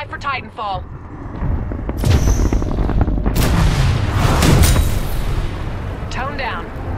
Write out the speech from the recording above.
Standby for Titanfall. Tone down.